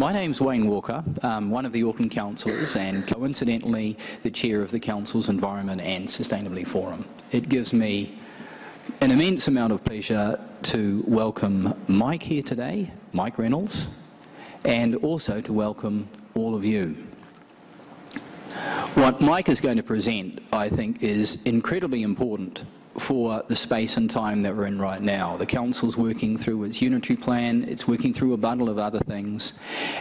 My name's Wayne Walker, um, one of the Auckland councillors and coincidentally the chair of the council's Environment and Sustainability Forum. It gives me an immense amount of pleasure to welcome Mike here today, Mike Reynolds, and also to welcome all of you. What Mike is going to present, I think, is incredibly important for the space and time that we're in right now. The Council's working through its unitary plan, it's working through a bundle of other things,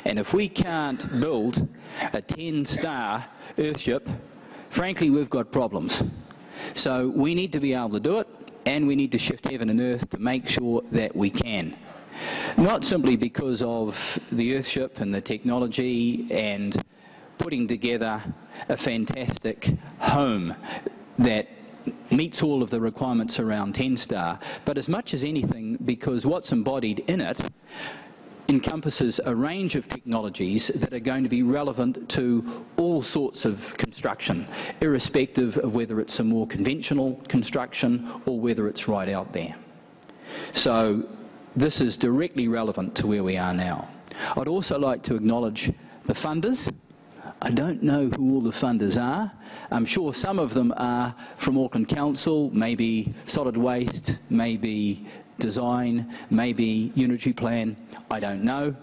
and if we can't build a 10-star Earthship, frankly, we've got problems. So we need to be able to do it, and we need to shift heaven and earth to make sure that we can. Not simply because of the Earthship and the technology and putting together a fantastic home that meets all of the requirements around 10 star, but as much as anything because what's embodied in it encompasses a range of technologies that are going to be relevant to all sorts of construction, irrespective of whether it's a more conventional construction or whether it's right out there. So this is directly relevant to where we are now. I'd also like to acknowledge the funders I don't know who all the funders are. I'm sure some of them are from Auckland Council, maybe solid waste, maybe design, maybe unitary plan. I don't know.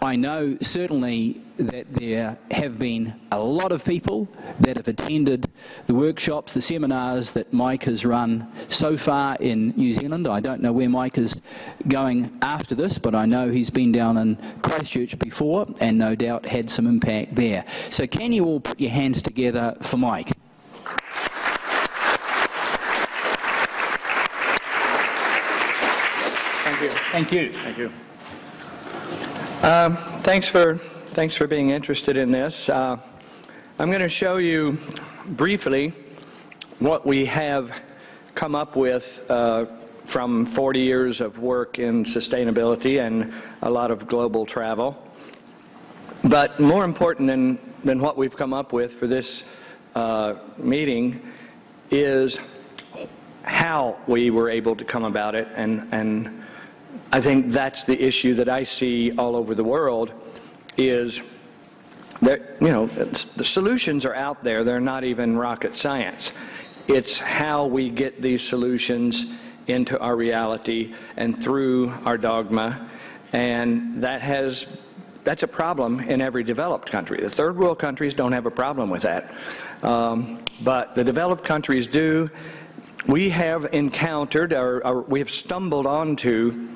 I know certainly that there have been a lot of people that have attended the workshops, the seminars that Mike has run so far in New Zealand. I don't know where Mike is going after this, but I know he's been down in Christchurch before and no doubt had some impact there. So can you all put your hands together for Mike? Thank you. Thank you. Thank you. Um, thanks for thanks for being interested in this. Uh, I'm going to show you briefly what we have come up with uh, from 40 years of work in sustainability and a lot of global travel. But more important than, than what we've come up with for this uh, meeting is how we were able to come about it and, and I think that's the issue that I see all over the world is that, you know, the solutions are out there. They're not even rocket science. It's how we get these solutions into our reality and through our dogma. And that has, that's a problem in every developed country. The third world countries don't have a problem with that. Um, but the developed countries do. We have encountered, or, or we have stumbled onto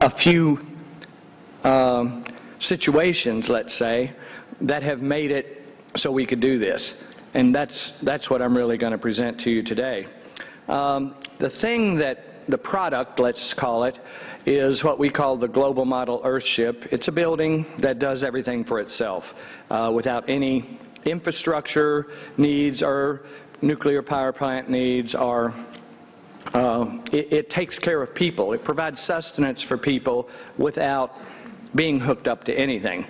a few um, situations, let's say, that have made it so we could do this. And that's, that's what I'm really going to present to you today. Um, the thing that, the product, let's call it, is what we call the Global Model Earthship. It's a building that does everything for itself uh, without any infrastructure needs or nuclear power plant needs or uh, it, it, takes care of people. It provides sustenance for people without being hooked up to anything.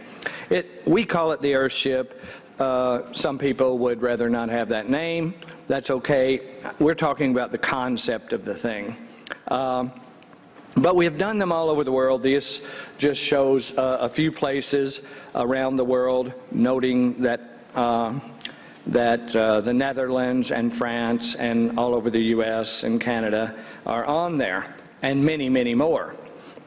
It, we call it the Earthship. Uh, some people would rather not have that name. That's okay. We're talking about the concept of the thing. Um, but we have done them all over the world. This just shows uh, a few places around the world, noting that uh, that uh, the Netherlands and France and all over the US and Canada are on there, and many, many more.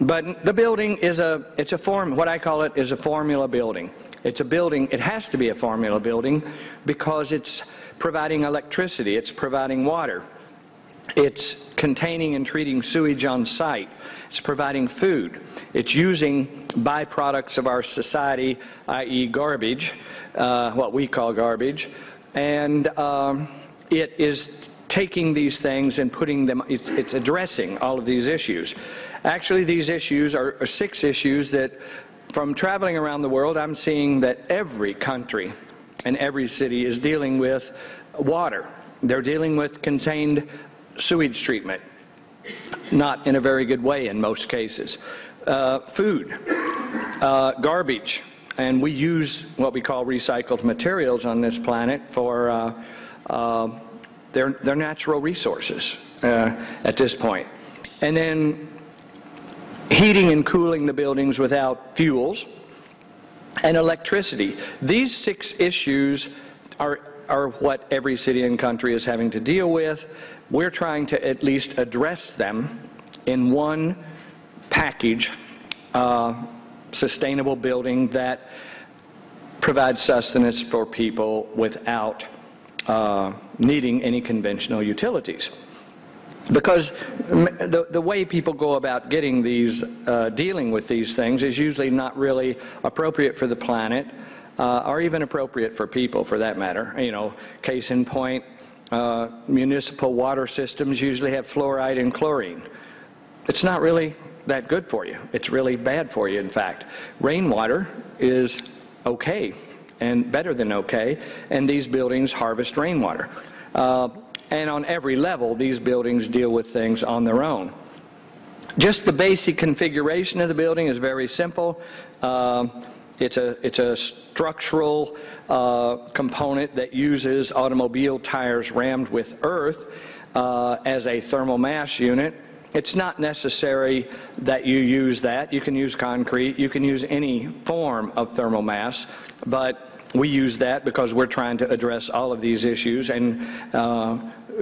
But the building is a, it's a form, what I call it is a formula building. It's a building, it has to be a formula building because it's providing electricity, it's providing water, it's containing and treating sewage on site, it's providing food, it's using byproducts of our society, i.e., garbage, uh, what we call garbage, and um, it is taking these things and putting them, it's, it's addressing all of these issues. Actually, these issues are, are six issues that, from traveling around the world, I'm seeing that every country and every city is dealing with water. They're dealing with contained sewage treatment, not in a very good way in most cases. Uh, food, uh, garbage, and we use what we call recycled materials on this planet for uh, uh, their, their natural resources uh, at this point. And then heating and cooling the buildings without fuels, and electricity. These six issues are, are what every city and country is having to deal with. We're trying to at least address them in one package, uh, sustainable building that provides sustenance for people without uh, needing any conventional utilities. Because the, the way people go about getting these, uh, dealing with these things is usually not really appropriate for the planet uh, or even appropriate for people for that matter. You know, case in point, uh, municipal water systems usually have fluoride and chlorine. It's not really that good for you. It's really bad for you, in fact. Rainwater is okay and better than okay, and these buildings harvest rainwater. Uh, and on every level, these buildings deal with things on their own. Just the basic configuration of the building is very simple. Uh, it's, a, it's a structural uh, component that uses automobile tires rammed with earth uh, as a thermal mass unit. It's not necessary that you use that. You can use concrete. You can use any form of thermal mass. But we use that because we're trying to address all of these issues, and uh,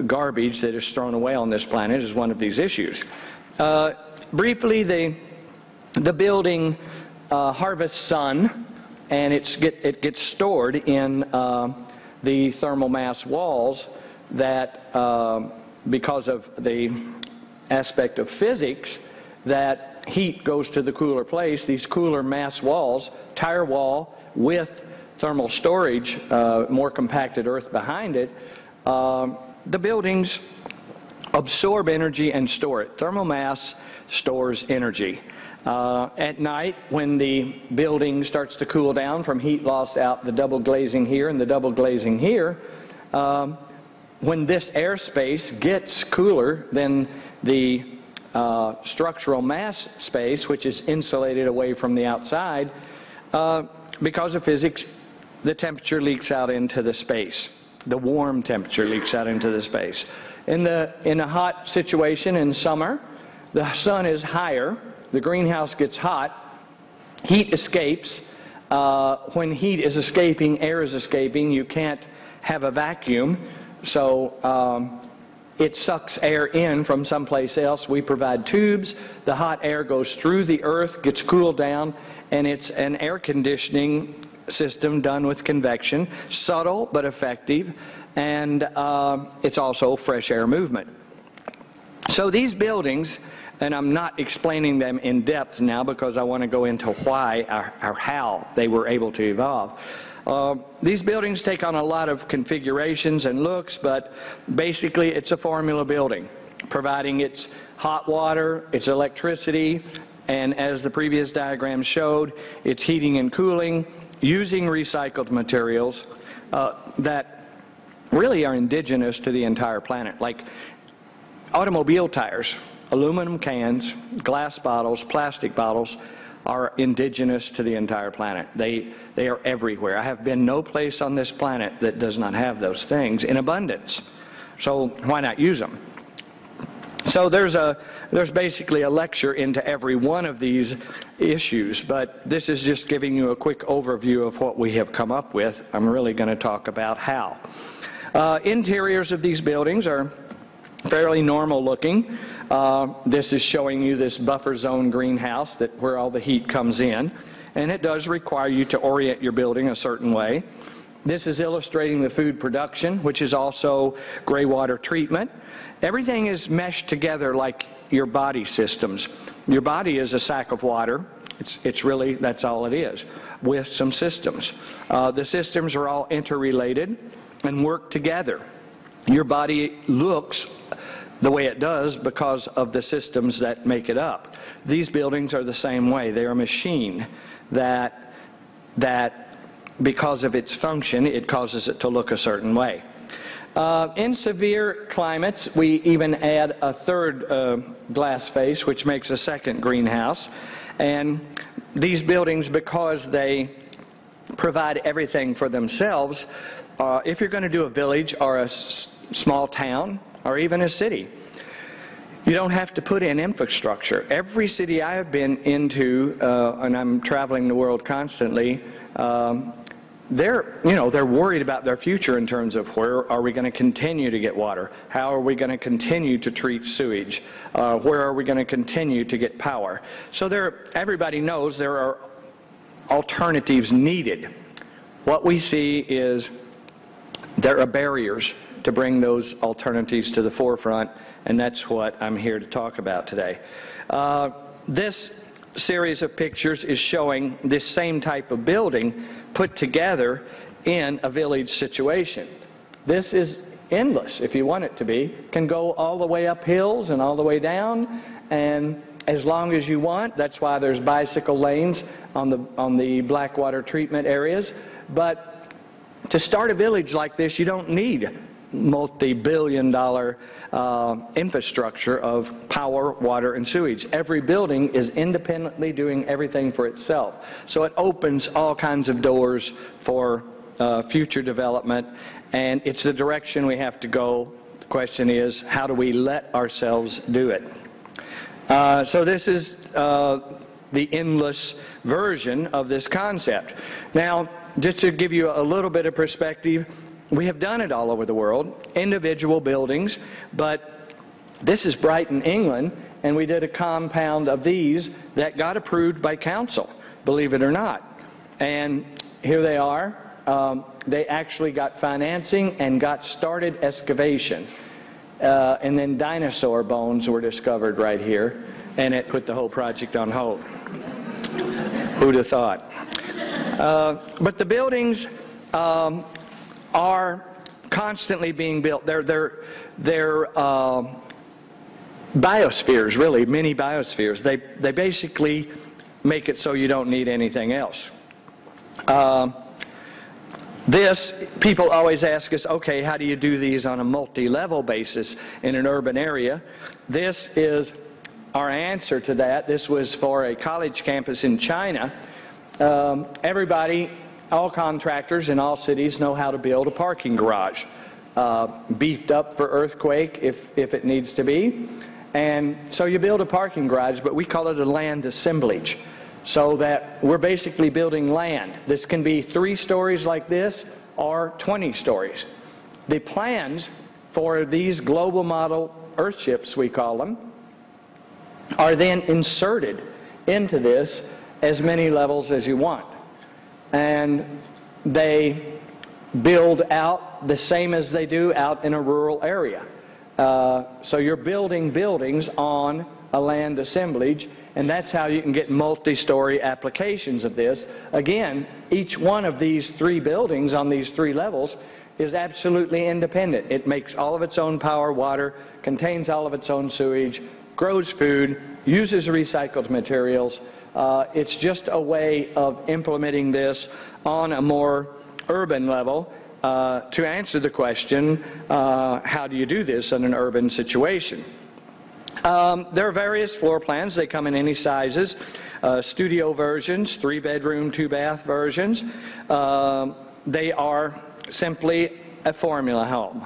garbage that is thrown away on this planet is one of these issues. Uh, briefly, the, the building uh, harvests sun, and it's get, it gets stored in uh, the thermal mass walls that, uh, because of the aspect of physics, that heat goes to the cooler place. These cooler mass walls, tire wall with thermal storage, uh, more compacted earth behind it, um, the buildings absorb energy and store it. Thermal mass stores energy. Uh, at night, when the building starts to cool down from heat loss out the double glazing here and the double glazing here, um, when this airspace gets cooler than the uh, structural mass space, which is insulated away from the outside, uh, because of physics, the temperature leaks out into the space. The warm temperature leaks out into the space. In, the, in a hot situation in summer, the sun is higher, the greenhouse gets hot, heat escapes. Uh, when heat is escaping, air is escaping, you can't have a vacuum, so um, it sucks air in from someplace else. We provide tubes, the hot air goes through the earth, gets cooled down, and it's an air conditioning system done with convection, subtle but effective, and uh, it's also fresh air movement. So these buildings, and I'm not explaining them in depth now because I want to go into why or, or how they were able to evolve. Uh, these buildings take on a lot of configurations and looks, but basically it's a formula building, providing its hot water, its electricity, and as the previous diagram showed, its heating and cooling, using recycled materials uh, that really are indigenous to the entire planet, like automobile tires, aluminum cans, glass bottles, plastic bottles are indigenous to the entire planet. They, they are everywhere. I have been no place on this planet that does not have those things in abundance. So why not use them? So there's, a, there's basically a lecture into every one of these issues, but this is just giving you a quick overview of what we have come up with. I'm really going to talk about how. Uh, interiors of these buildings are fairly normal looking. Uh, this is showing you this buffer zone greenhouse that where all the heat comes in, and it does require you to orient your building a certain way. This is illustrating the food production, which is also gray water treatment. Everything is meshed together like your body systems. Your body is a sack of water. It's, it's really, that's all it is, with some systems. Uh, the systems are all interrelated and work together. Your body looks the way it does because of the systems that make it up. These buildings are the same way. They are a machine that, that because of its function, it causes it to look a certain way. Uh, in severe climates, we even add a third uh, glass face, which makes a second greenhouse. And these buildings, because they provide everything for themselves, uh, if you're going to do a village or a small town or even a city, You don't have to put in infrastructure. Every city I have been into, uh, and I'm traveling the world constantly, um, they're, you know, they're worried about their future in terms of where are we going to continue to get water? How are we going to continue to treat sewage? Uh, where are we going to continue to get power? So there, everybody knows there are alternatives needed. What we see is there are barriers to bring those alternatives to the forefront, and that's what I'm here to talk about today. Uh, this series of pictures is showing this same type of building put together in a village situation. This is endless, if you want it to be. Can go all the way up hills and all the way down, and as long as you want. That's why there's bicycle lanes on the, on the Blackwater treatment areas. But to start a village like this, you don't need multi-billion dollar uh, infrastructure of power, water, and sewage. Every building is independently doing everything for itself. So it opens all kinds of doors for uh, future development, and it's the direction we have to go. The question is, how do we let ourselves do it? Uh, so this is uh, the endless version of this concept. Now, just to give you a little bit of perspective, we have done it all over the world, individual buildings, but this is Brighton, England, and we did a compound of these that got approved by council, believe it or not. And here they are. Um, they actually got financing and got started excavation. Uh, and then dinosaur bones were discovered right here, and it put the whole project on hold. Who'd have thought? Uh, but the buildings um, are constantly being built. They're, they're, they're uh, biospheres, really, mini biospheres. They, they basically make it so you don't need anything else. Uh, this, people always ask us, okay, how do you do these on a multi-level basis in an urban area? This is our answer to that. This was for a college campus in China. Um, everybody all contractors in all cities know how to build a parking garage, uh, beefed up for earthquake if, if it needs to be. And so you build a parking garage, but we call it a land assemblage. So that we're basically building land. This can be three stories like this or 20 stories. The plans for these global model earthships, we call them, are then inserted into this as many levels as you want and they build out the same as they do out in a rural area. Uh, so you're building buildings on a land assemblage, and that's how you can get multi-story applications of this. Again, each one of these three buildings on these three levels is absolutely independent. It makes all of its own power, water, contains all of its own sewage, grows food, uses recycled materials, uh, it's just a way of implementing this on a more urban level uh, to answer the question, uh, how do you do this in an urban situation? Um, there are various floor plans. They come in any sizes. Uh, studio versions, three bedroom, two bath versions. Um, they are simply a formula home.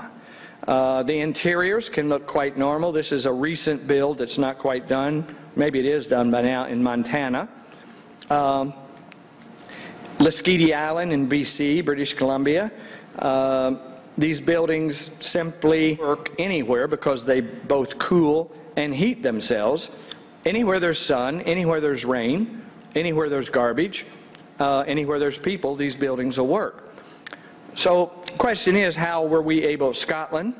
Uh, the interiors can look quite normal. This is a recent build that's not quite done. Maybe it is done by now in Montana. Um, Island in BC, British Columbia. Uh, these buildings simply work anywhere because they both cool and heat themselves. Anywhere there's sun, anywhere there's rain, anywhere there's garbage, uh, anywhere there's people, these buildings will work. So question is, how were we able, Scotland,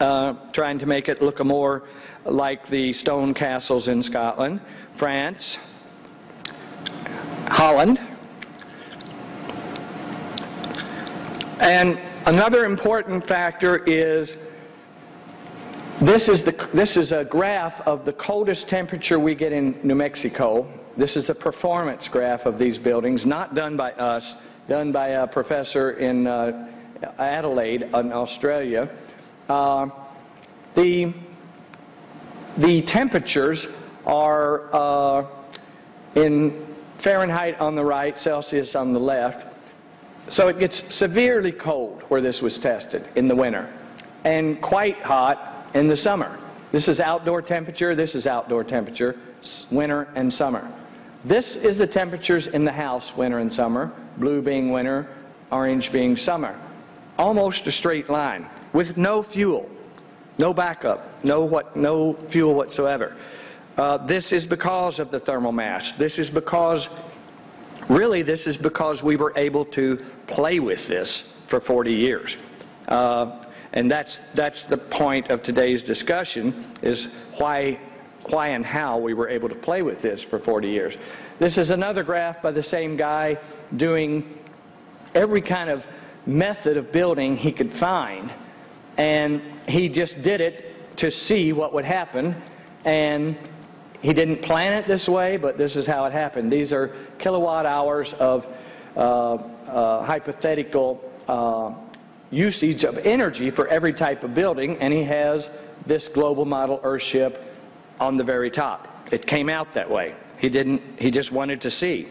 uh, trying to make it look a more like the stone castles in Scotland, France, Holland, and another important factor is this is, the, this is a graph of the coldest temperature we get in New Mexico. This is a performance graph of these buildings, not done by us, done by a professor in uh, Adelaide in Australia. Uh, the, the temperatures are uh, in Fahrenheit on the right, Celsius on the left. So it gets severely cold where this was tested in the winter and quite hot in the summer. This is outdoor temperature, this is outdoor temperature, winter and summer. This is the temperatures in the house, winter and summer, blue being winter, orange being summer. Almost a straight line with no fuel, no backup, no, what, no fuel whatsoever. Uh, this is because of the thermal mass. This is because, really, this is because we were able to play with this for 40 years. Uh, and that's, that's the point of today's discussion, is why, why and how we were able to play with this for 40 years. This is another graph by the same guy doing every kind of method of building he could find. And he just did it to see what would happen. And he didn't plan it this way, but this is how it happened. These are kilowatt hours of uh, uh, hypothetical uh, usage of energy for every type of building, and he has this global model Earthship on the very top. It came out that way. He didn't, he just wanted to see.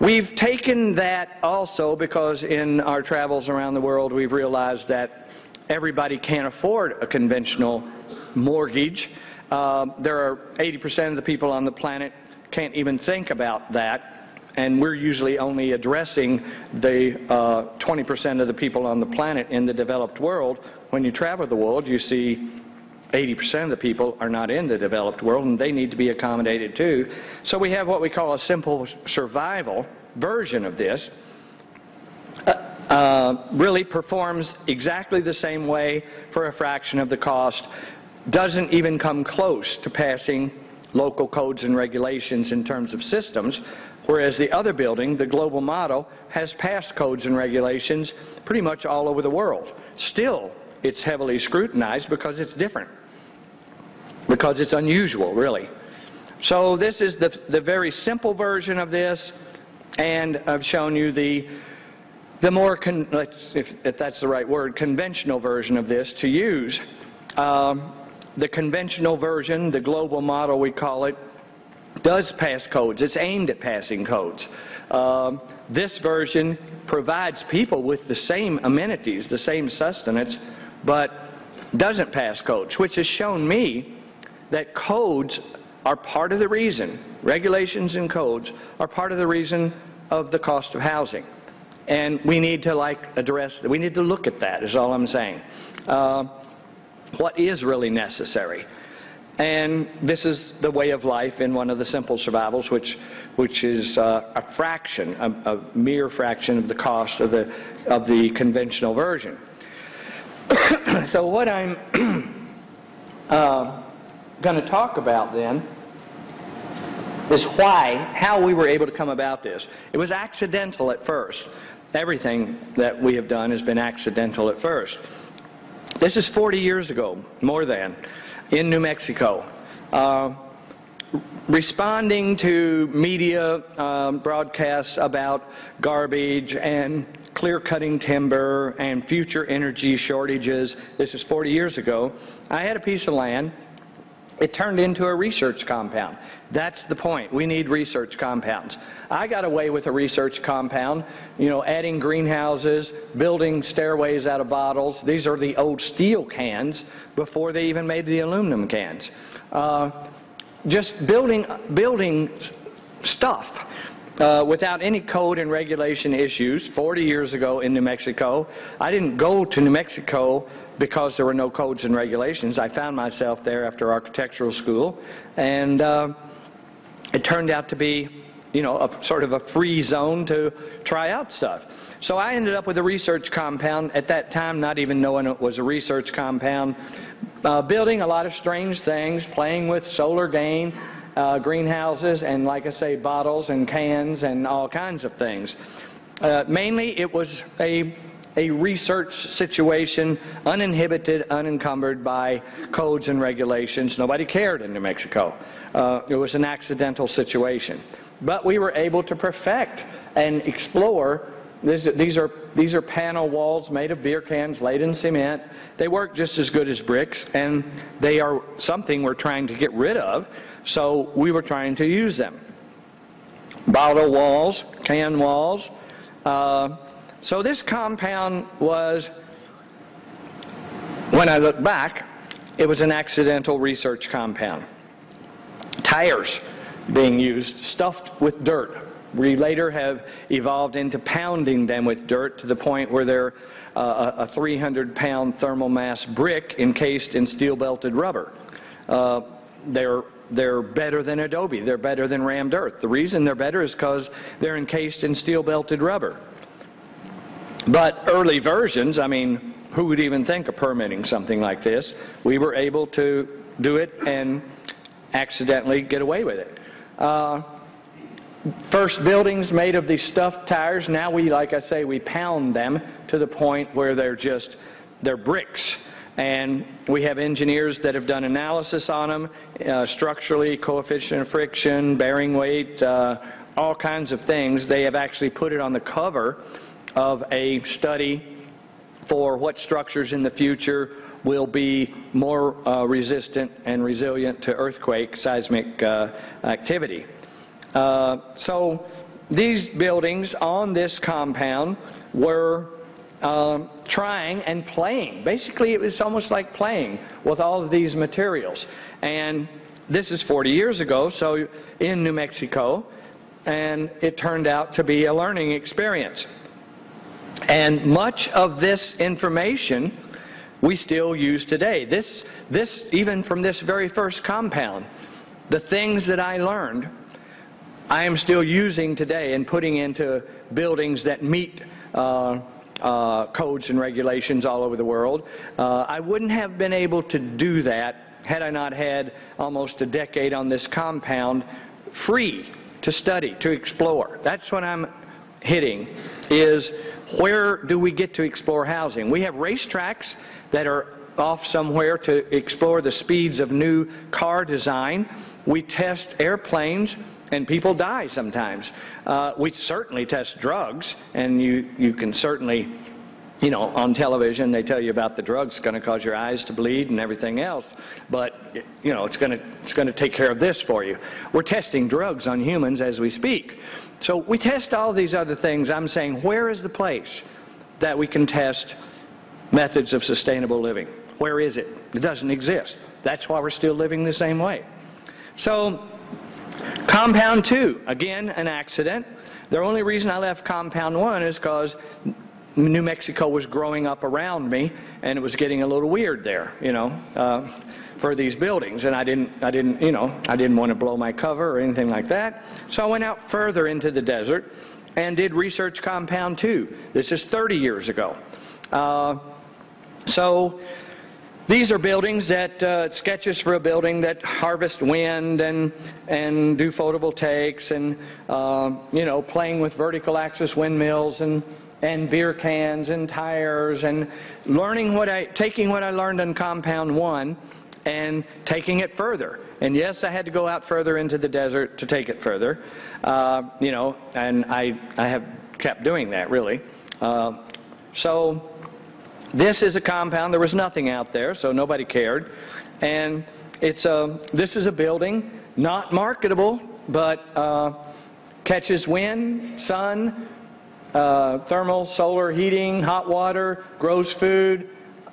We've taken that also because in our travels around the world, we've realized that everybody can't afford a conventional mortgage. Uh, there are 80% of the people on the planet can't even think about that and we're usually only addressing the 20% uh, of the people on the planet in the developed world. When you travel the world, you see 80% of the people are not in the developed world, and they need to be accommodated too. So we have what we call a simple survival version of this. Uh, really performs exactly the same way for a fraction of the cost, doesn't even come close to passing local codes and regulations in terms of systems, Whereas the other building, the global model, has passed codes and regulations pretty much all over the world. Still, it's heavily scrutinized because it's different, because it's unusual, really. So this is the, the very simple version of this, and I've shown you the, the more, if, if that's the right word, conventional version of this to use. Um, the conventional version, the global model we call it, does pass codes. It's aimed at passing codes. Um, this version provides people with the same amenities, the same sustenance, but doesn't pass codes, which has shown me that codes are part of the reason, regulations and codes are part of the reason of the cost of housing. And we need to like address, we need to look at that is all I'm saying. Uh, what is really necessary? And this is the way of life in one of the simple survivals, which, which is uh, a fraction, a, a, mere fraction of the cost of the, of the conventional version. so what I'm uh, going to talk about then is why, how we were able to come about this. It was accidental at first. Everything that we have done has been accidental at first. This is 40 years ago, more than in New Mexico. Uh, responding to media um, broadcasts about garbage and clear cutting timber and future energy shortages, this is 40 years ago, I had a piece of land. It turned into a research compound. That's the point. We need research compounds. I got away with a research compound, you know, adding greenhouses, building stairways out of bottles. These are the old steel cans before they even made the aluminum cans. Uh, just building, building stuff uh, without any code and regulation issues 40 years ago in New Mexico. I didn't go to New Mexico because there were no codes and regulations. I found myself there after architectural school, and uh, it turned out to be, you know, a sort of a free zone to try out stuff. So I ended up with a research compound at that time, not even knowing it was a research compound, uh, building a lot of strange things, playing with solar gain, uh, greenhouses, and like I say, bottles and cans and all kinds of things. Uh, mainly, it was a a research situation, uninhibited, unencumbered by codes and regulations. Nobody cared in New Mexico. Uh, it was an accidental situation. But we were able to perfect and explore. This, these, are, these are panel walls made of beer cans laid in cement. They work just as good as bricks, and they are something we're trying to get rid of, so we were trying to use them. Bottle walls, can walls. Uh, so this compound was, when I look back, it was an accidental research compound. Tires being used, stuffed with dirt. We later have evolved into pounding them with dirt to the point where they're uh, a 300-pound thermal mass brick encased in steel-belted rubber. Uh, they're they're better than Adobe. They're better than rammed earth. The reason they're better is because they're encased in steel-belted rubber. But early versions, I mean, who would even think of permitting something like this? We were able to do it and accidentally get away with it. Uh, first buildings made of these stuffed tires, now we, like I say, we pound them to the point where they're just, they're bricks. And we have engineers that have done analysis on them, uh, structurally, coefficient of friction, bearing weight, uh, all kinds of things. They have actually put it on the cover of a study for what structures in the future will be more uh, resistant and resilient to earthquake seismic uh, activity. Uh, so these buildings on this compound were uh, trying and playing. Basically, it was almost like playing with all of these materials. And this is 40 years ago, so in New Mexico, and it turned out to be a learning experience. And much of this information we still use today. This, this, even from this very first compound, the things that I learned, I am still using today and putting into buildings that meet uh, uh, codes and regulations all over the world. Uh, I wouldn't have been able to do that had I not had almost a decade on this compound free to study, to explore. That's what I'm hitting, is where do we get to explore housing? We have racetracks that are off somewhere to explore the speeds of new car design. We test airplanes and people die sometimes. Uh, we certainly test drugs, and you, you can certainly, you know, on television they tell you about the drugs going to cause your eyes to bleed and everything else, but, you know, it's going to it's going to take care of this for you. We're testing drugs on humans as we speak. So we test all these other things. I'm saying, where is the place that we can test methods of sustainable living? Where is it? It doesn't exist. That's why we're still living the same way. So Compound 2, again, an accident. The only reason I left Compound 1 is because New Mexico was growing up around me, and it was getting a little weird there, you know, uh, for these buildings. And I didn't, I didn't, you know, I didn't want to blow my cover or anything like that. So I went out further into the desert and did research Compound 2. This is 30 years ago. Uh, so these are buildings that, uh, sketches for a building that harvest wind and, and do photovoltaics and, uh, you know, playing with vertical axis windmills and, and beer cans and tires and learning what I, taking what I learned in compound one and taking it further. And yes, I had to go out further into the desert to take it further, uh, you know, and I, I have kept doing that really. Uh, so this is a compound. There was nothing out there, so nobody cared. And it's a, this is a building, not marketable, but uh, catches wind, sun, uh, thermal, solar heating, hot water, grows food.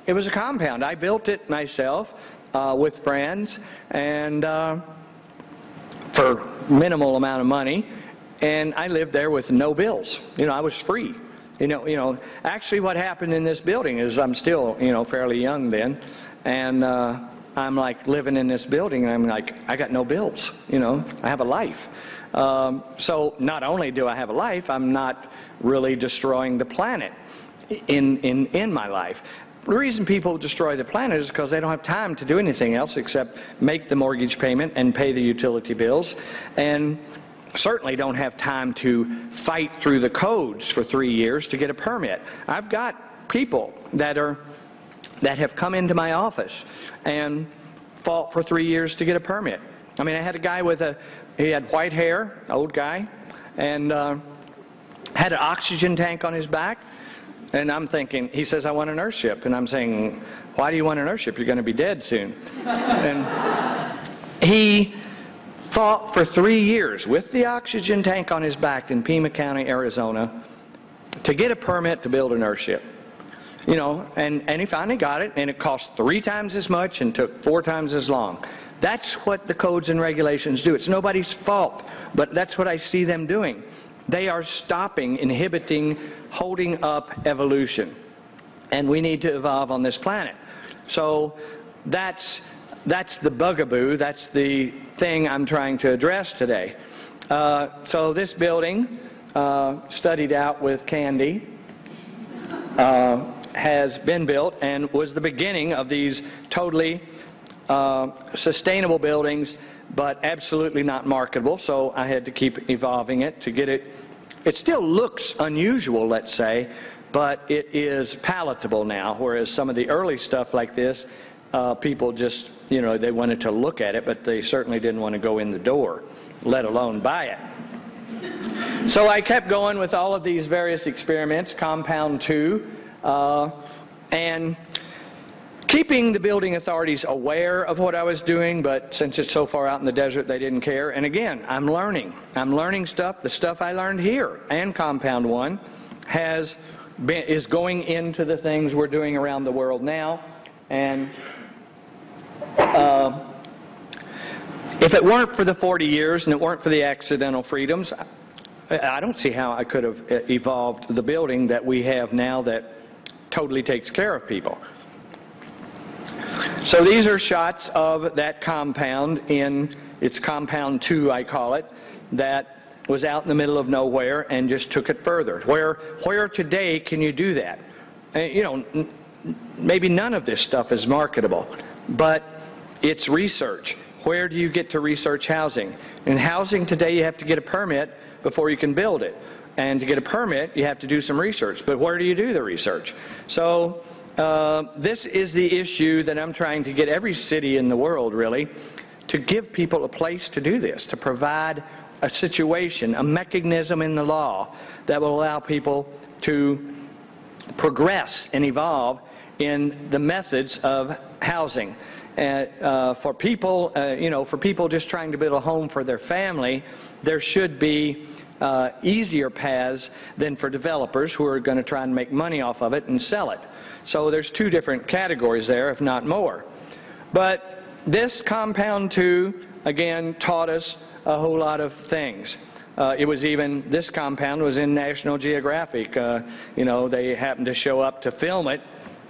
It was a compound. I built it myself uh, with friends and uh, for minimal amount of money. And I lived there with no bills. You know, I was free. You know, you know, actually what happened in this building is I'm still, you know, fairly young then, and uh, I'm like living in this building, and I'm like, I got no bills, you know, I have a life. Um, so not only do I have a life, I'm not really destroying the planet in, in, in my life. The reason people destroy the planet is because they don't have time to do anything else except make the mortgage payment and pay the utility bills. And certainly don't have time to fight through the codes for three years to get a permit. I've got people that are that have come into my office and fought for three years to get a permit. I mean, I had a guy with a he had white hair, old guy, and uh, had an oxygen tank on his back. And I'm thinking, he says, I want an earthship. And I'm saying, why do you want an earthship? You're going to be dead soon. and he fought for three years with the oxygen tank on his back in Pima County, Arizona, to get a permit to build an earthship. You know, and, and he finally got it, and it cost three times as much and took four times as long. That's what the codes and regulations do. It's nobody's fault, but that's what I see them doing. They are stopping, inhibiting, holding up evolution. And we need to evolve on this planet. So that's, that's the bugaboo, that's the thing I'm trying to address today. Uh, so this building, uh, studied out with Candy, uh, has been built and was the beginning of these totally uh, sustainable buildings, but absolutely not marketable. So I had to keep evolving it to get it. It still looks unusual, let's say, but it is palatable now. Whereas some of the early stuff like this, uh, people just, you know, they wanted to look at it, but they certainly didn't want to go in the door, let alone buy it. So I kept going with all of these various experiments, compound two, uh, and keeping the building authorities aware of what I was doing, but since it's so far out in the desert, they didn't care. And again, I'm learning. I'm learning stuff. The stuff I learned here and Compound One has been, is going into the things we're doing around the world now. And uh, if it weren't for the 40 years and it weren't for the accidental freedoms, I don't see how I could have evolved the building that we have now that totally takes care of people. So these are shots of that compound in, it's compound two, I call it, that was out in the middle of nowhere and just took it further. Where, where today can you do that? Uh, you know, maybe none of this stuff is marketable, but it's research. Where do you get to research housing? In housing today, you have to get a permit before you can build it. And to get a permit, you have to do some research. But where do you do the research? So uh, this is the issue that I'm trying to get every city in the world, really, to give people a place to do this, to provide a situation, a mechanism in the law that will allow people to progress and evolve in the methods of housing. Uh, uh, for people, uh, you know, for people just trying to build a home for their family, there should be uh, easier paths than for developers who are going to try and make money off of it and sell it. So there's two different categories there, if not more. But this compound two, again, taught us a whole lot of things. Uh, it was even, this compound was in National Geographic. Uh, you know, they happened to show up to film it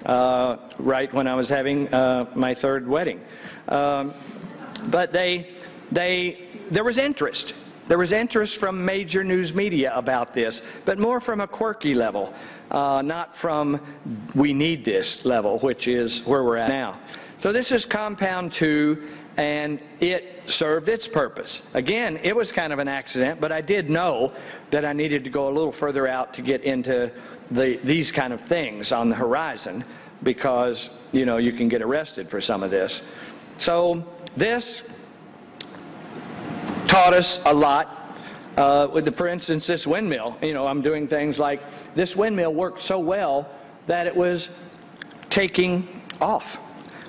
uh, right when I was having uh, my third wedding. Um, but they, they, there was interest. There was interest from major news media about this, but more from a quirky level, uh, not from we need this level, which is where we're at now. So this is compound two, and it served its purpose. Again, it was kind of an accident, but I did know that I needed to go a little further out to get into the, these kind of things on the horizon because, you know, you can get arrested for some of this. So this taught us a lot. Uh, with the, for instance, this windmill, you know, I'm doing things like this windmill worked so well that it was taking off.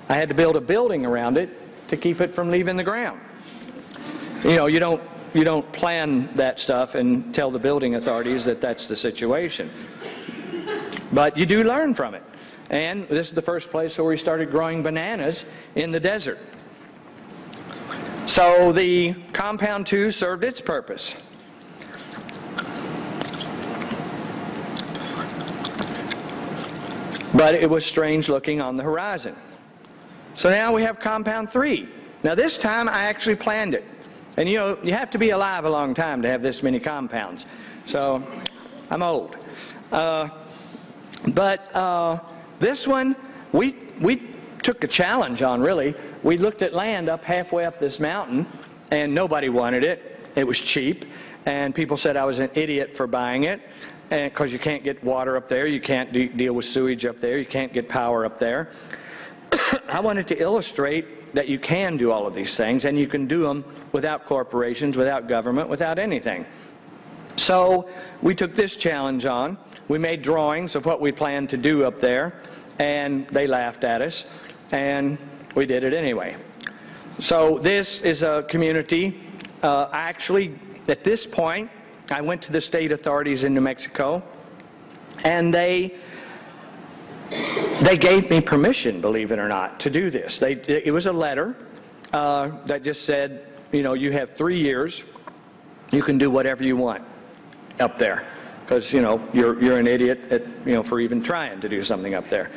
I had to build a building around it to keep it from leaving the ground. You know, you don't you don't plan that stuff and tell the building authorities that that's the situation. But you do learn from it. And this is the first place where we started growing bananas in the desert. So the compound 2 served its purpose. But it was strange looking on the horizon. So now we have compound 3. Now this time I actually planned it. And you know, you have to be alive a long time to have this many compounds. So I'm old. Uh, but uh, this one, we, we took a challenge on, really. We looked at land up halfway up this mountain, and nobody wanted it. It was cheap, and people said I was an idiot for buying it because you can't get water up there, you can't de deal with sewage up there, you can't get power up there. I wanted to illustrate that you can do all of these things, and you can do them without corporations, without government, without anything. So we took this challenge on. We made drawings of what we planned to do up there, and they laughed at us and we did it anyway. So this is a community. Uh, actually, at this point, I went to the state authorities in New Mexico, and they they gave me permission, believe it or not, to do this. They, it was a letter uh, that just said, you know, you have three years, you can do whatever you want up there. Because, you know, you're, you're an idiot at, you know, for even trying to do something up there.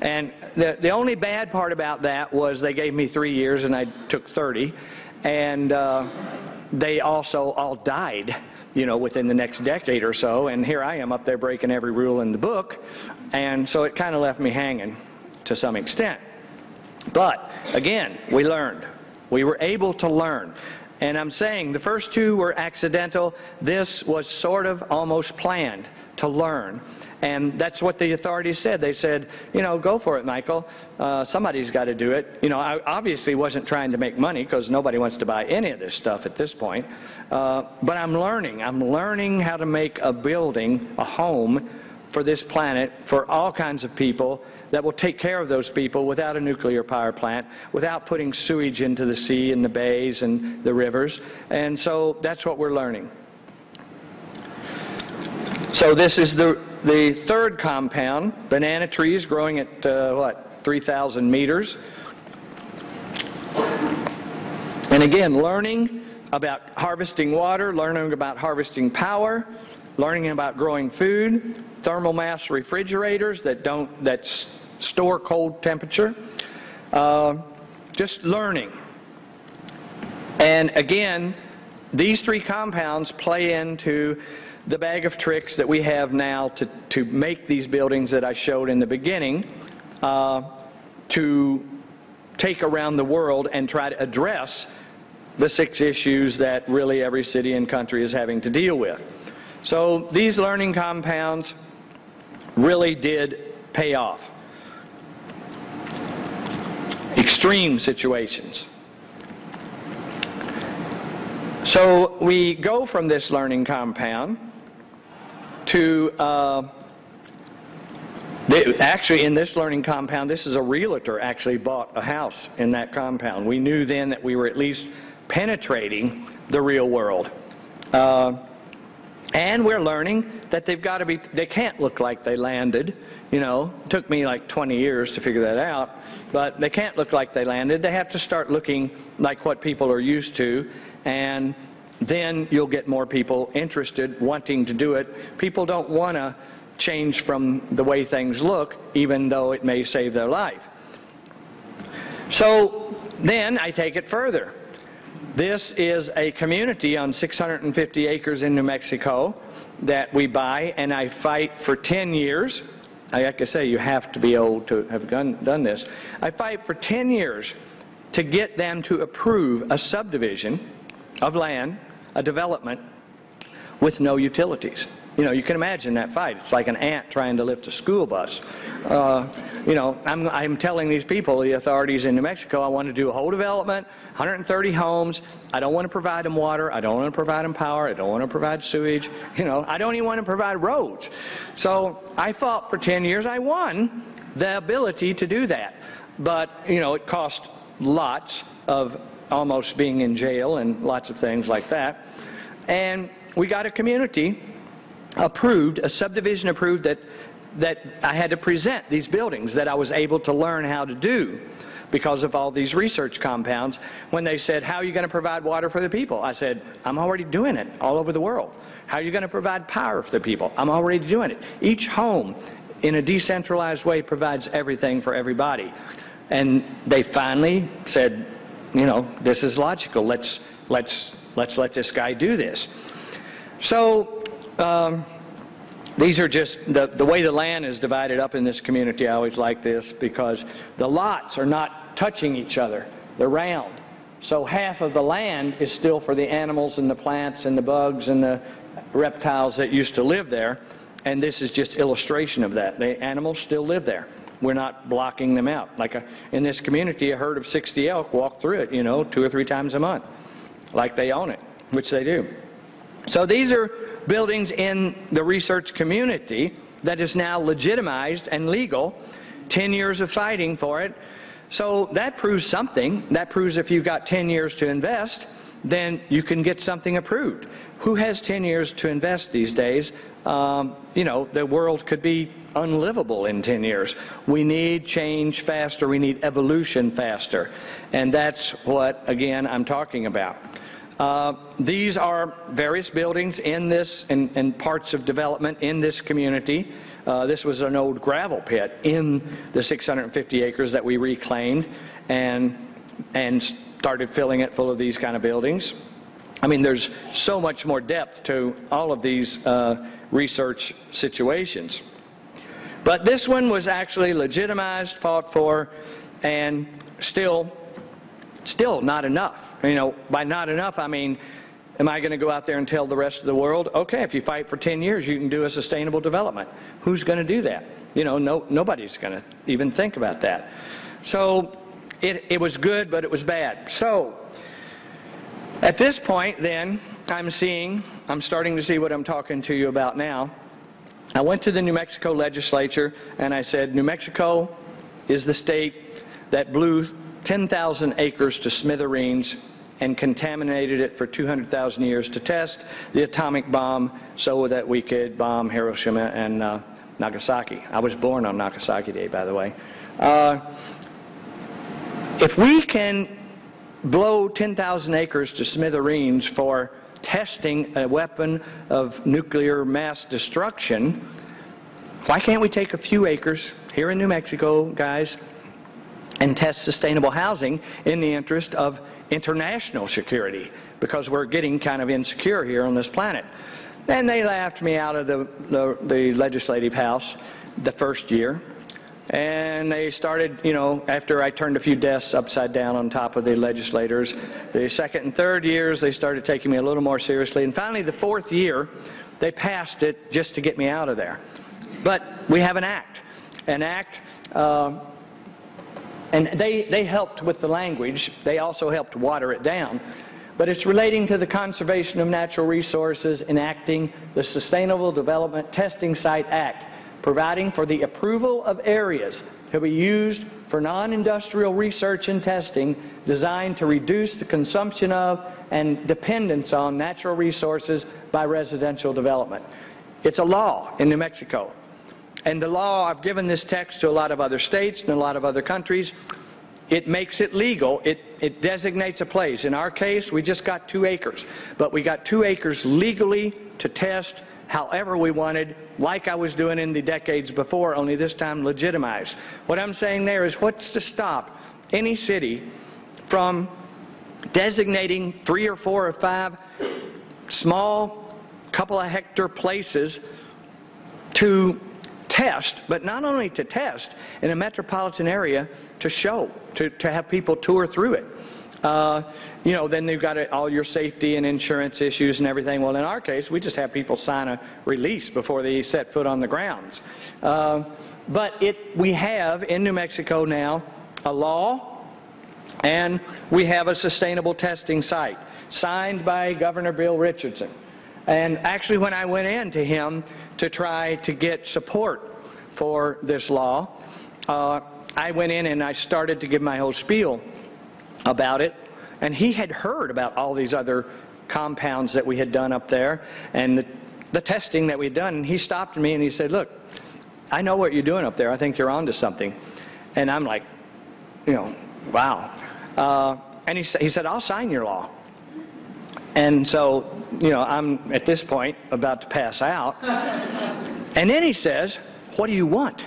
And the, the only bad part about that was they gave me three years and I took 30. And uh, they also all died, you know, within the next decade or so. And here I am up there breaking every rule in the book. And so it kind of left me hanging to some extent. But again, we learned. We were able to learn. And I'm saying the first two were accidental. This was sort of almost planned to learn. And that's what the authorities said. They said, you know, go for it, Michael. Uh, somebody's got to do it. You know, I obviously wasn't trying to make money because nobody wants to buy any of this stuff at this point. Uh, but I'm learning. I'm learning how to make a building, a home for this planet, for all kinds of people that will take care of those people without a nuclear power plant, without putting sewage into the sea and the bays and the rivers. And so that's what we're learning. So this is the, the third compound, banana trees growing at, uh, what, 3,000 meters. And again, learning about harvesting water, learning about harvesting power, learning about growing food, thermal mass refrigerators that don't, that store cold temperature, uh, just learning. And again, these three compounds play into the bag of tricks that we have now to, to make these buildings that I showed in the beginning uh, to take around the world and try to address the six issues that really every city and country is having to deal with. So these learning compounds really did pay off. Extreme situations. So we go from this learning compound to uh, actually in this learning compound, this is a realtor actually bought a house in that compound. We knew then that we were at least penetrating the real world. Uh, and we're learning that they've got to be, they can't look like they landed. You know, it took me like 20 years to figure that out. But they can't look like they landed. They have to start looking like what people are used to. And then you'll get more people interested, wanting to do it. People don't want to change from the way things look, even though it may save their life. So then I take it further. This is a community on 650 acres in New Mexico that we buy, and I fight for 10 years. I, like I say, you have to be old to have done, done this. I fight for 10 years to get them to approve a subdivision of land a development with no utilities. You know, you can imagine that fight. It's like an ant trying to lift a school bus. Uh, you know, I'm, I'm telling these people, the authorities in New Mexico, I want to do a whole development, 130 homes. I don't want to provide them water. I don't want to provide them power. I don't want to provide sewage. You know, I don't even want to provide roads. So I fought for 10 years. I won the ability to do that. But, you know, it cost lots of almost being in jail and lots of things like that. And we got a community approved, a subdivision approved that, that I had to present these buildings that I was able to learn how to do because of all these research compounds. When they said, how are you going to provide water for the people? I said, I'm already doing it all over the world. How are you going to provide power for the people? I'm already doing it. Each home in a decentralized way provides everything for everybody. And they finally said, you know, this is logical. Let's, let's, let's let this guy do this. So um, these are just the, the way the land is divided up in this community. I always like this because the lots are not touching each other. They're round. So half of the land is still for the animals and the plants and the bugs and the reptiles that used to live there. And this is just illustration of that. The animals still live there we're not blocking them out. Like a, in this community, a herd of 60 elk walk through it, you know, two or three times a month, like they own it, which they do. So these are buildings in the research community that is now legitimized and legal, 10 years of fighting for it. So that proves something. That proves if you've got 10 years to invest, then you can get something approved. Who has 10 years to invest these days um, you know, the world could be unlivable in 10 years. We need change faster. We need evolution faster. And that's what, again, I'm talking about. Uh, these are various buildings in this and, parts of development in this community. Uh, this was an old gravel pit in the 650 acres that we reclaimed and, and started filling it full of these kind of buildings. I mean, there's so much more depth to all of these uh, research situations. But this one was actually legitimized, fought for, and still, still not enough. You know, by not enough, I mean, am I going to go out there and tell the rest of the world, okay, if you fight for 10 years, you can do a sustainable development? Who's going to do that? You know, no, nobody's going to even think about that. So it, it was good, but it was bad. So at this point, then, I'm seeing, I'm starting to see what I'm talking to you about now. I went to the New Mexico legislature and I said, New Mexico is the state that blew 10,000 acres to smithereens and contaminated it for 200,000 years to test the atomic bomb so that we could bomb Hiroshima and uh, Nagasaki. I was born on Nagasaki Day, by the way. Uh, if we can blow 10,000 acres to smithereens for testing a weapon of nuclear mass destruction, why can't we take a few acres here in New Mexico, guys, and test sustainable housing in the interest of international security? Because we're getting kind of insecure here on this planet. And they laughed me out of the, the, the legislative house the first year. And they started, you know, after I turned a few desks upside down on top of the legislators, the second and third years, they started taking me a little more seriously. And finally, the fourth year, they passed it just to get me out of there. But we have an act. An act, uh, and they, they helped with the language. They also helped water it down. But it's relating to the conservation of natural resources enacting the Sustainable Development Testing Site Act providing for the approval of areas to be used for non-industrial research and testing designed to reduce the consumption of and dependence on natural resources by residential development. It's a law in New Mexico. And the law, I've given this text to a lot of other states and a lot of other countries. It makes it legal. It, it designates a place. In our case, we just got two acres. But we got two acres legally to test however we wanted, like I was doing in the decades before, only this time legitimized. What I'm saying there is what's to stop any city from designating three or four or five small, couple of hectare places to test, but not only to test in a metropolitan area, to show, to, to have people tour through it. Uh, you know, then you've got all your safety and insurance issues and everything. Well, in our case, we just have people sign a release before they set foot on the grounds. Uh, but it, we have in New Mexico now a law and we have a sustainable testing site signed by Governor Bill Richardson. And actually, when I went in to him to try to get support for this law, uh, I went in and I started to give my whole spiel about it. And he had heard about all these other compounds that we had done up there and the, the testing that we'd done. And he stopped me and he said, Look, I know what you're doing up there. I think you're onto something. And I'm like, you know, wow. Uh, and he, he said, I'll sign your law. And so, you know, I'm at this point about to pass out. and then he says, What do you want?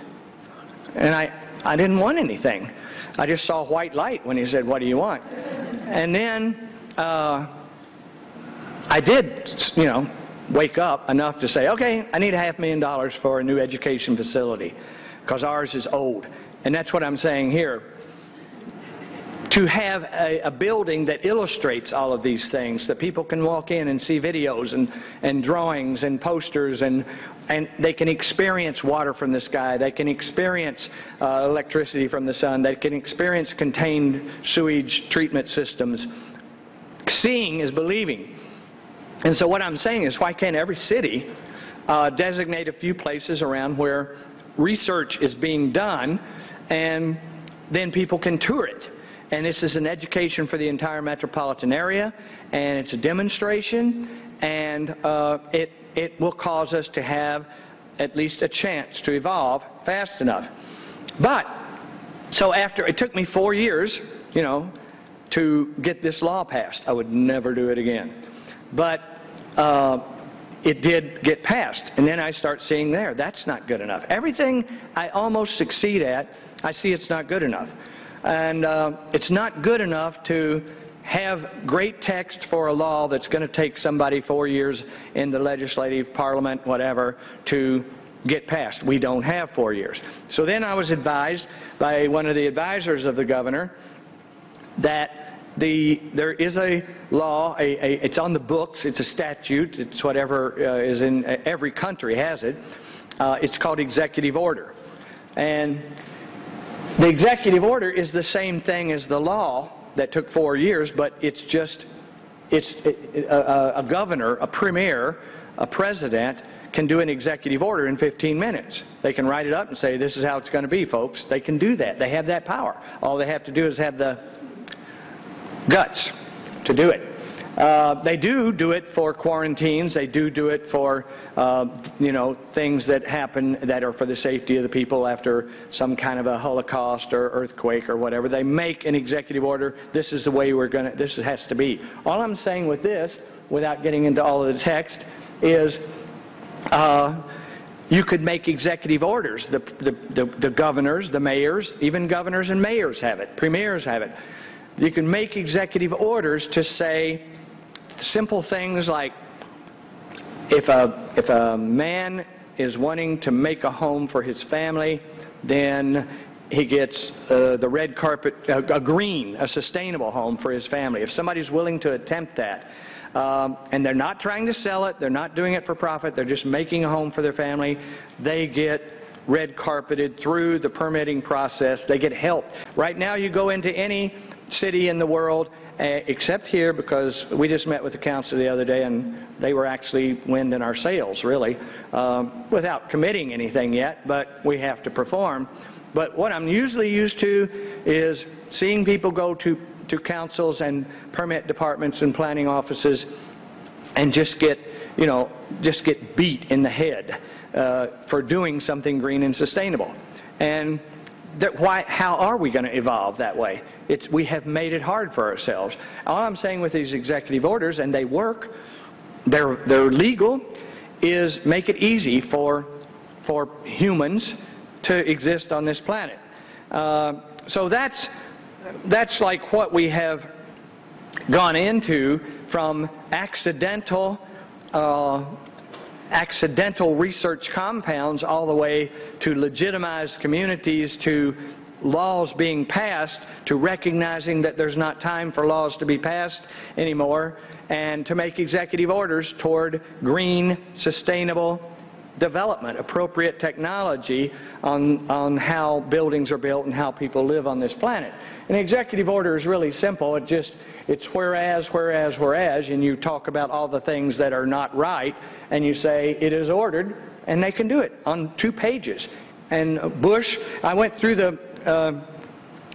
And I, I didn't want anything. I just saw white light when he said, What do you want? And then uh, I did, you know, wake up enough to say, Okay, I need a half million dollars for a new education facility because ours is old. And that's what I'm saying here. To have a, a, building that illustrates all of these things, that people can walk in and see videos and, and drawings and posters and and they can experience water from the sky. They can experience uh, electricity from the sun. They can experience contained sewage treatment systems. Seeing is believing. And so what I'm saying is why can't every city uh, designate a few places around where research is being done and then people can tour it. And this is an education for the entire metropolitan area and it's a demonstration and uh, it it will cause us to have at least a chance to evolve fast enough. But, so after, it took me four years, you know, to get this law passed. I would never do it again. But uh, it did get passed. And then I start seeing there, that's not good enough. Everything I almost succeed at, I see it's not good enough. And uh, it's not good enough to have great text for a law that's going to take somebody four years in the legislative, parliament, whatever, to get passed. We don't have four years. So then I was advised by one of the advisors of the governor that the, there is a law, a, a, it's on the books, it's a statute, it's whatever uh, is in every country has it. Uh, it's called executive order. And the executive order is the same thing as the law that took four years, but it's just, it's a, a, a governor, a premier, a president can do an executive order in 15 minutes. They can write it up and say, this is how it's going to be, folks. They can do that. They have that power. All they have to do is have the guts to do it. Uh, they do do it for quarantines. They do do it for, uh, you know, things that happen that are for the safety of the people after some kind of a holocaust or earthquake or whatever. They make an executive order. This is the way we're going to, this has to be. All I'm saying with this, without getting into all of the text, is uh, you could make executive orders. The, the, the, the governors, the mayors, even governors and mayors have it, premiers have it. You can make executive orders to say, simple things like if a, if a man is wanting to make a home for his family, then he gets uh, the red carpet, uh, a green, a sustainable home for his family. If somebody's willing to attempt that, um, and they're not trying to sell it, they're not doing it for profit, they're just making a home for their family, they get red carpeted through the permitting process. They get help. Right now, you go into any city in the world except here because we just met with the council the other day and they were actually wind in our sails, really, um, without committing anything yet, but we have to perform. But what I'm usually used to is seeing people go to, to councils and permit departments and planning offices and just get, you know, just get beat in the head uh, for doing something green and sustainable. And that why, how are we going to evolve that way? It's, we have made it hard for ourselves. All I'm saying with these executive orders, and they work, they're, they're legal, is make it easy for, for humans to exist on this planet. Uh, so that's, that's like what we have gone into from accidental uh, accidental research compounds all the way to legitimized communities to laws being passed to recognizing that there's not time for laws to be passed anymore and to make executive orders toward green, sustainable development, appropriate technology on, on how buildings are built and how people live on this planet. An executive order is really simple. It just, it's whereas, whereas, whereas, and you talk about all the things that are not right, and you say it is ordered, and they can do it on two pages. And Bush, I went through the uh,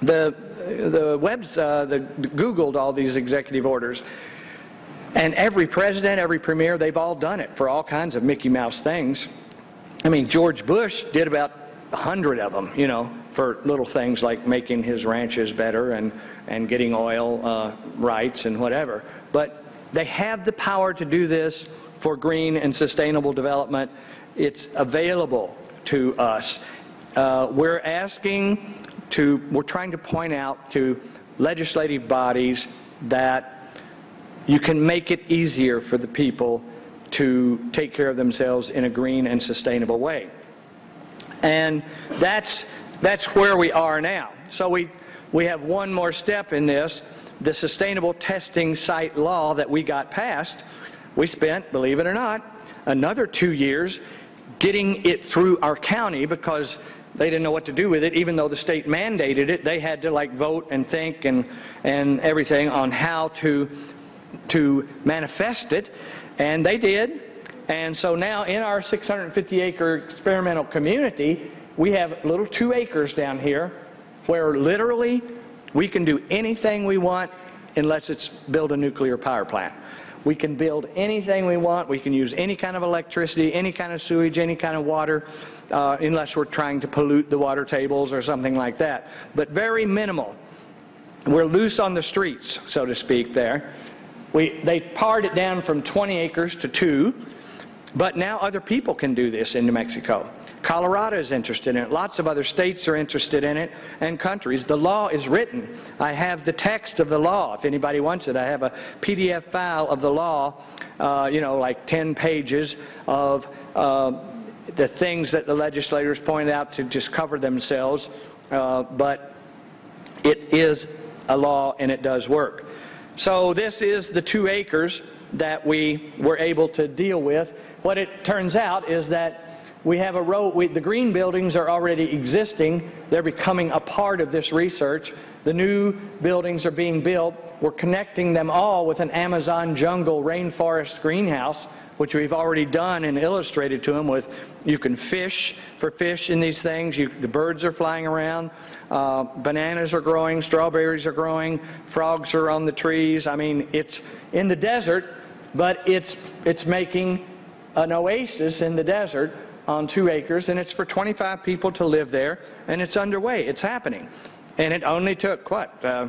the the webs uh, the Googled all these executive orders, and every president, every premier, they've all done it for all kinds of Mickey Mouse things. I mean, George Bush did about a hundred of them, you know, for little things like making his ranches better and and getting oil uh, rights and whatever. But they have the power to do this for green and sustainable development. It's available to us. Uh, we're asking to, we're trying to point out to legislative bodies that you can make it easier for the people to take care of themselves in a green and sustainable way. And that's, that's where we are now. So we, we have one more step in this. The sustainable testing site law that we got passed, we spent, believe it or not, another two years getting it through our county because they didn't know what to do with it, even though the state mandated it. They had to like vote and think and, and everything on how to, to manifest it, and they did. And so now in our 650 acre experimental community, we have little two acres down here where literally we can do anything we want unless it's build a nuclear power plant. We can build anything we want. We can use any kind of electricity, any kind of sewage, any kind of water, uh, unless we're trying to pollute the water tables or something like that. But very minimal. We're loose on the streets, so to speak, there. We, they pared it down from 20 acres to two, but now other people can do this in New Mexico. Colorado is interested in it. Lots of other states are interested in it and countries. The law is written. I have the text of the law. If anybody wants it, I have a PDF file of the law, uh, you know, like 10 pages of uh, the things that the legislators pointed out to just cover themselves. Uh, but it is a law and it does work. So this is the two acres that we were able to deal with. What it turns out is that we have a road, we, the green buildings are already existing. They're becoming a part of this research. The new buildings are being built. We're connecting them all with an Amazon jungle rainforest greenhouse, which we've already done and illustrated to them with you can fish for fish in these things. You, the birds are flying around. Uh, bananas are growing. Strawberries are growing. Frogs are on the trees. I mean, it's in the desert, but it's, it's making an oasis in the desert on two acres, and it's for 25 people to live there, and it's underway. It's happening. And it only took, what, uh,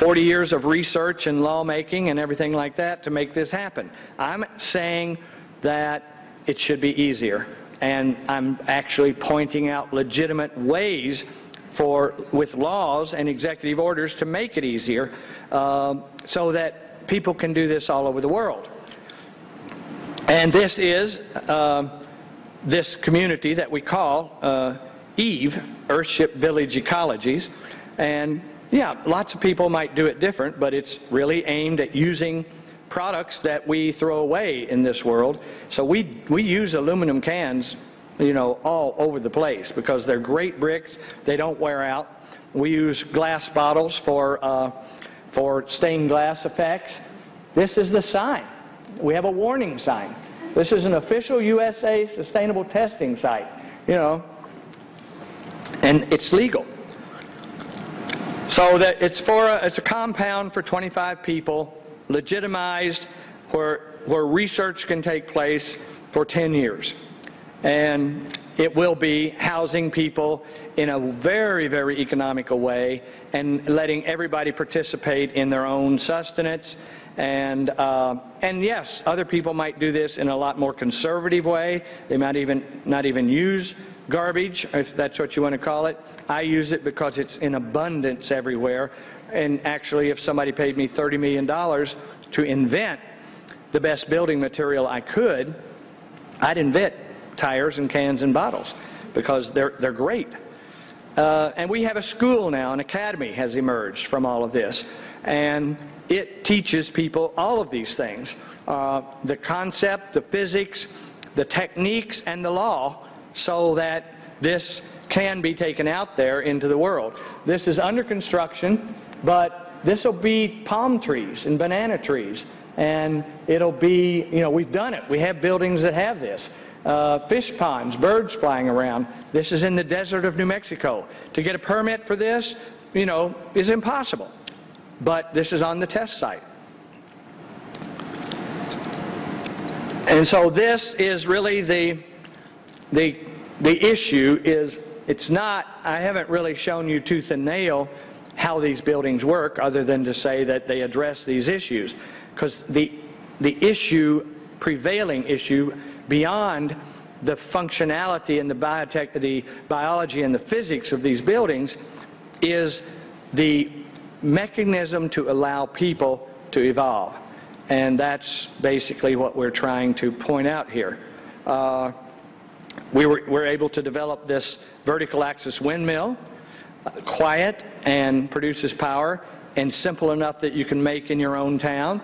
40 years of research and lawmaking and everything like that to make this happen. I'm saying that it should be easier, and I'm actually pointing out legitimate ways for, with laws and executive orders to make it easier uh, so that people can do this all over the world. And this is uh, this community that we call uh, EVE, Earthship Village Ecologies. And yeah, lots of people might do it different, but it's really aimed at using products that we throw away in this world. So we, we use aluminum cans, you know, all over the place because they're great bricks. They don't wear out. We use glass bottles for, uh, for stained glass effects. This is the sign. We have a warning sign. This is an official USA sustainable testing site, you know, and it's legal. So that it's for a, it's a compound for 25 people, legitimized, where where research can take place for 10 years, and it will be housing people in a very very economical way and letting everybody participate in their own sustenance and, uh, and yes, other people might do this in a lot more conservative way. They might even not even use garbage, if that's what you want to call it. I use it because it's in abundance everywhere. And actually, if somebody paid me $30 million to invent the best building material I could, I'd invent tires and cans and bottles because they're, they're great. Uh, and we have a school now, an academy has emerged from all of this. And it teaches people all of these things uh, the concept, the physics, the techniques, and the law so that this can be taken out there into the world. This is under construction, but this will be palm trees and banana trees. And it'll be, you know, we've done it. We have buildings that have this. Uh, fish ponds, birds flying around. This is in the desert of New Mexico. To get a permit for this, you know, is impossible but this is on the test site. And so this is really the, the, the issue is it's not, I haven't really shown you tooth and nail how these buildings work other than to say that they address these issues. Because the, the issue, prevailing issue, beyond the functionality and the biotech, the biology and the physics of these buildings is the mechanism to allow people to evolve. And that's basically what we're trying to point out here. Uh, we were, were able to develop this vertical axis windmill, uh, quiet and produces power, and simple enough that you can make in your own town.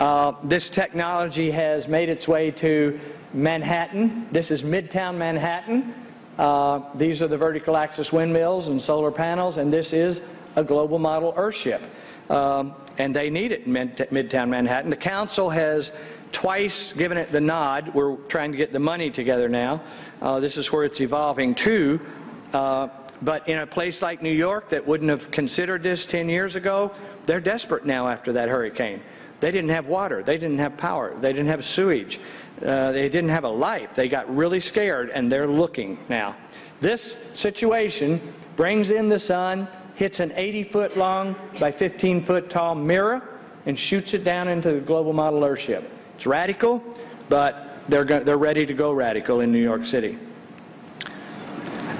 Uh, this technology has made its way to Manhattan. This is Midtown Manhattan. Uh, these are the vertical axis windmills and solar panels, and this is a global model Earthship. Um, and they need it in Midtown Manhattan. The council has twice given it the nod. We're trying to get the money together now. Uh, this is where it's evolving to. Uh, but in a place like New York that wouldn't have considered this 10 years ago, they're desperate now after that hurricane. They didn't have water, they didn't have power, they didn't have sewage, uh, they didn't have a life. They got really scared, and they're looking now. This situation brings in the sun, hits an 80-foot long by 15-foot tall mirror, and shoots it down into the global model Earthship. It's radical, but they're, they're ready to go radical in New York City.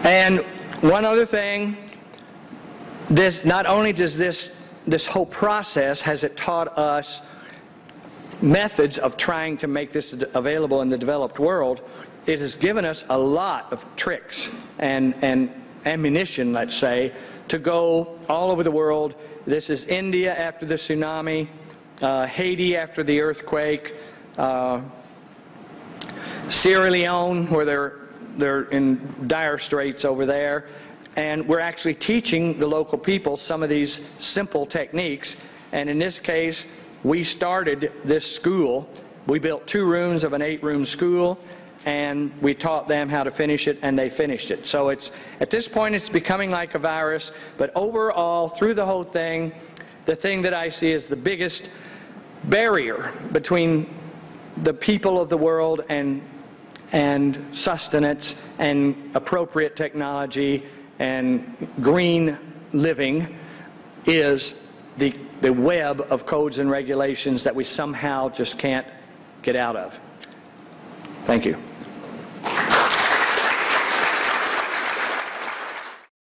And one other thing, this, not only does this, this whole process, has it taught us methods of trying to make this available in the developed world, it has given us a lot of tricks and, and ammunition, let's say, to go all over the world. This is India after the tsunami, uh, Haiti after the earthquake, uh, Sierra Leone, where they're, they're in dire straits over there. And we're actually teaching the local people some of these simple techniques. And in this case, we started this school. We built two rooms of an eight-room school, and we taught them how to finish it, and they finished it. So it's at this point, it's becoming like a virus. But overall, through the whole thing, the thing that I see is the biggest barrier between the people of the world and and sustenance and appropriate technology and green living is the, the web of codes and regulations that we somehow just can't get out of. Thank you.